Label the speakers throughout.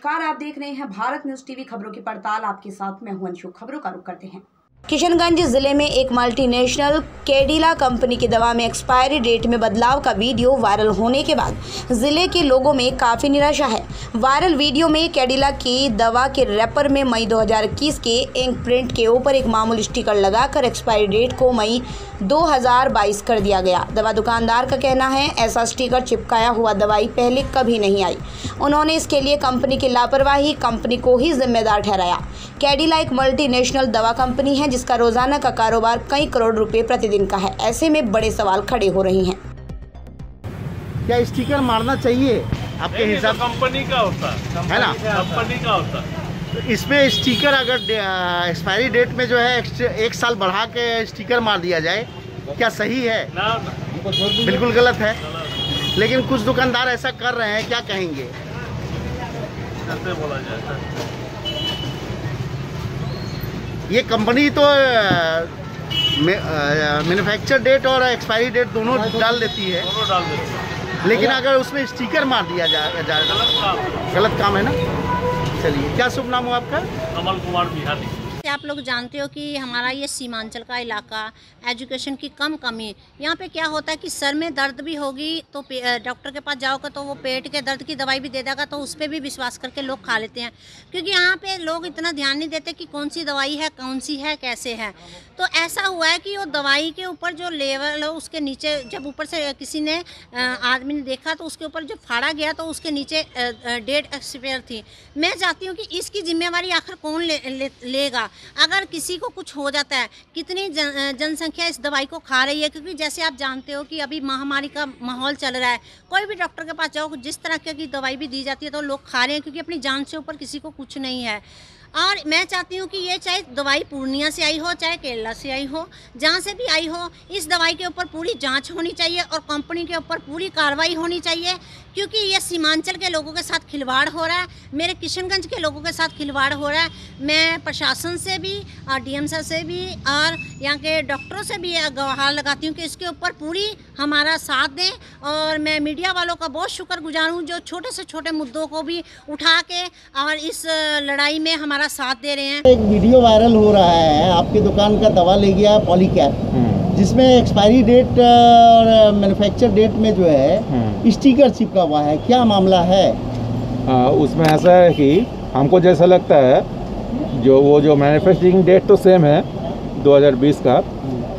Speaker 1: नमस्कार, आप देख रहे हैं भारत न्यूज़ टीवी खबरों की पड़ताल। आपके साथ मैं हूँ अंशु। खबरों का रुख करते हैं। किशनगंज ज़िले में एक मल्टीनेशनल केडिला कंपनी की दवा में एक्सपायरी डेट में बदलाव का वीडियो वायरल होने के बाद ज़िले के लोगों में काफ़ी निराशा है। वायरल वीडियो में केडिला की दवा के रैपर में मई 2021 के इंक प्रिंट के ऊपर एक मामूली स्टिकर लगाकर एक्सपायरी डेट को मई 2022 कर दिया गया। दवा दुकानदार का कहना है, ऐसा स्टिकर चिपकाया हुआ दवाई पहले कभी नहीं आई। उन्होंने इसके लिए कंपनी की लापरवाही कंपनी को ही जिम्मेदार ठहराया। कैडिला एक मल्टीनेशनल दवा कंपनी है जिसका रोज़ाना का कारोबार कई करोड़ रुपए प्रतिदिन का है। ऐसे में बड़े सवाल खड़े हो रहे हैं।
Speaker 2: क्या स्टिकर मारना चाहिए? आपके हिसाब
Speaker 3: तो कंपनी का होता है।
Speaker 2: है ना?
Speaker 3: कंपनी का होता
Speaker 2: तो इसमें स्टिकर अगर एक्सपायरी डेट में जो है एक साल बढ़ा के स्टिकर मार दिया जाए क्या सही है?
Speaker 3: ना ना,
Speaker 2: बिल्कुल गलत है। लेकिन कुछ दुकानदार ऐसा कर रहे हैं क्या कहेंगे?
Speaker 3: बोला जाए
Speaker 2: ये कंपनी तो मैन्युफैक्चर डेट और एक्सपायरी डेट दोनों डाल देती है।
Speaker 3: दोनों डाल देती हैं।
Speaker 2: लेकिन अगर उसमें स्टिकर मार दिया जाए जा,
Speaker 3: गलत काम।
Speaker 2: है ना? चलिए क्या शुभ नाम हो आपका?
Speaker 3: कमल कुमार बिहारी।
Speaker 4: आप लोग जानते हो कि हमारा ये सीमांचल का इलाका एजुकेशन की कम कमी यहाँ पे क्या होता है कि सर में दर्द भी होगी तो डॉक्टर के पास जाओगे तो वो पेट के दर्द की दवाई भी दे देगा तो उस पर भी विश्वास करके लोग खा लेते हैं। क्योंकि यहाँ पे लोग इतना ध्यान नहीं देते कि कौन सी दवाई है कौन सी है कैसे है। तो ऐसा हुआ है कि वो दवाई के ऊपर जो लेवल है उसके नीचे जब ऊपर से किसी ने आदमी ने देखा तो उसके ऊपर जो फाड़ा गया तो उसके नीचे डेट एक्सपायर थी। मैं चाहती हूँ कि इसकी जिम्मेवारी आखिर कौन ले, ले, लेगा? अगर किसी को कुछ हो जाता है कितनी जन, जनसंख्या इस दवाई को खा रही है? क्योंकि जैसे आप जानते हो कि अभी महामारी का माहौल चल रहा है कोई भी डॉक्टर के पास जाओ जिस तरह की दवाई भी दी जाती है तो लोग खा रहे हैं क्योंकि अपनी जान से ऊपर किसी को कुछ नहीं है। और मैं चाहती हूँ कि ये चाहे दवाई पूर्णिया से आई हो, चाहे केरला से आई हो, जहाँ से भी आई हो, इस दवाई के ऊपर पूरी जाँच होनी चाहिए और कंपनी के ऊपर पूरी कार्रवाई होनी चाहिए, क्योंकि ये सीमांचल के लोगों के साथ खिलवाड़ हो रहा है, मेरे किशनगंज के लोगों के साथ खिलवाड़ हो रहा है। मैं प्रशासन से भी, और डी से भी, और यहाँ के डॉक्टरों से भी गुहार लगाती हूँ कि इसके ऊपर पूरी हमारा साथ दें, और मैं मीडिया वालों का बहुत शुक्रगुजार हूँ, जो छोटे से छोटे मुद्दों को भी उठा के और इस लड़ाई में हमारा साथ दे रहे हैं।
Speaker 2: एक वीडियो वायरल हो रहा है आपकी दुकान का दवा ले गया पॉलीकैप जिसमें एक्सपायरी डेट और मैन्युफैक्चर डेट में जो है स्टिकर चिपका हुआ है। क्या मामला है?
Speaker 5: हाँ, उसमें ऐसा है कि हमको जैसा लगता है जो वो जो मैन्युफैक्चरिंग डेट तो सेम है 2020 का।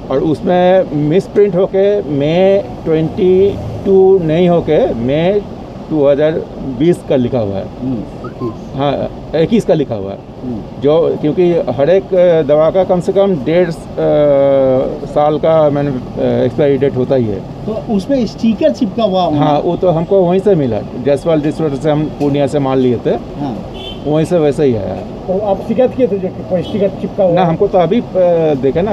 Speaker 5: और उसमें मिस प्रिंट होके मई 22 नहीं होके मई 2020 का लिखा हुआ है। हाँ इक्कीस का लिखा हुआ है। जो क्योंकि हर एक दवा का कम से कम डेढ़ साल का मैंने एक्सपायरी डेट होता ही है।
Speaker 2: तो उसमें स्टिकर चिपका हुआ।
Speaker 5: हाँ वो तो हमको वहीं से मिला। जसवाल डिस्ट्रिक्ट से हम पूर्णिया से माल लिए थे।
Speaker 2: हाँ।
Speaker 5: वहीं से वैसे ही आया।
Speaker 2: तो आप शिकायत किए थे जो स्टिकर चिपका
Speaker 5: ना हमको तो अभी देखे ना।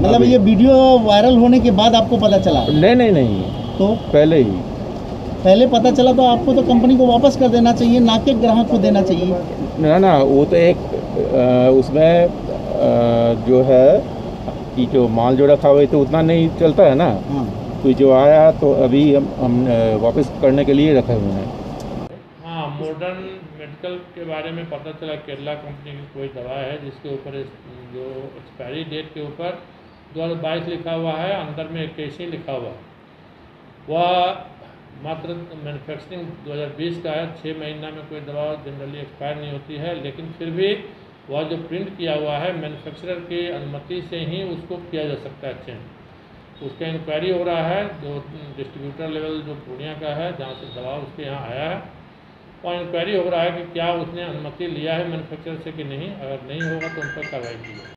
Speaker 2: मतलब ये वीडियो वायरल होने के बाद आपको पता चला?
Speaker 5: नहीं नहीं नहीं।
Speaker 2: तो?
Speaker 5: पहले ही।
Speaker 2: पहले पता चला तो आपको तो कंपनी को वापस कर देना चाहिए ना कि ग्राहक को देना चाहिए।
Speaker 5: ना ना वो तो एक उसमें जो है कि जो माल जो रखा हुआ है तो उतना नहीं चलता है ना।
Speaker 2: हाँ।
Speaker 5: तो जो आया तो अभी हम हम वापस करने के लिए रखे हुए हैं।
Speaker 3: हाँ मॉडर्न मेडिकल के बारे में पता चला केरला कंपनी की कोई दवा है जिसके ऊपर जो एक्सपायरी डेट के ऊपर 2022 लिखा हुआ है अंदर में इक्कीसी लिखा हुआ। वह मात्र मैन्युफैक्चरिंग 2020 का है छः महीना में कोई दवा जनरली एक्सपायर नहीं होती है, लेकिन फिर भी वह जो प्रिंट किया हुआ है मैन्युफैक्चरर की अनुमति से ही उसको किया जा सकता है चेंज उसका इंक्वायरी हो रहा है, जो डिस्ट्रीब्यूटर लेवल जो पूर्णिया का है, जहाँ से दवा उसके यहाँ आया है और इंक्वायरी हो रहा है कि क्या उसने अनुमति लिया है मैन्युफैक्चरर से कि नहीं, अगर नहीं होगा तो उन पर कार्रवाई की